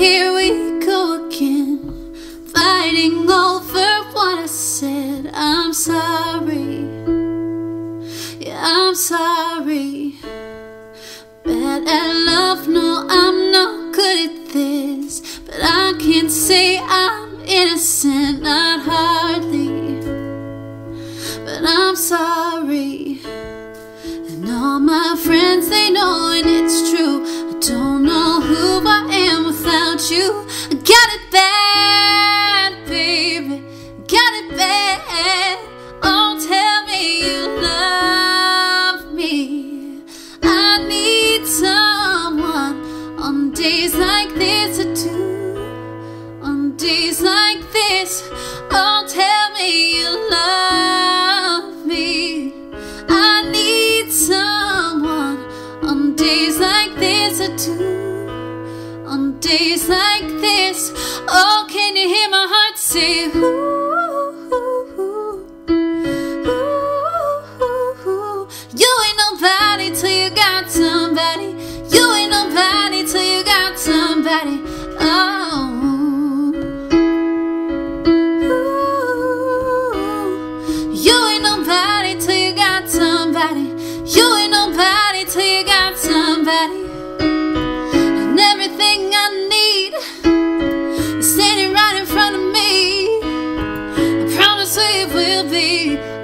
here we go again, fighting over what I said. I'm sorry, yeah, I'm sorry. Bad at love, no, I'm not good at this, but I can't say I'm innocent, not hardly. You. Got it bad, baby, got it bad. Oh, tell me you love me. I need someone on days like this to do. On days like this, oh, tell me you love me. I need someone on days like this to do. On days like this, oh, can you hear my heart say, ooh, ooh, ooh. You ain't nobody till you got somebody. You ain't nobody till you got somebody. Oh. Ooh. You ain't nobody till you got somebody. You ain't nobody till you got somebody. be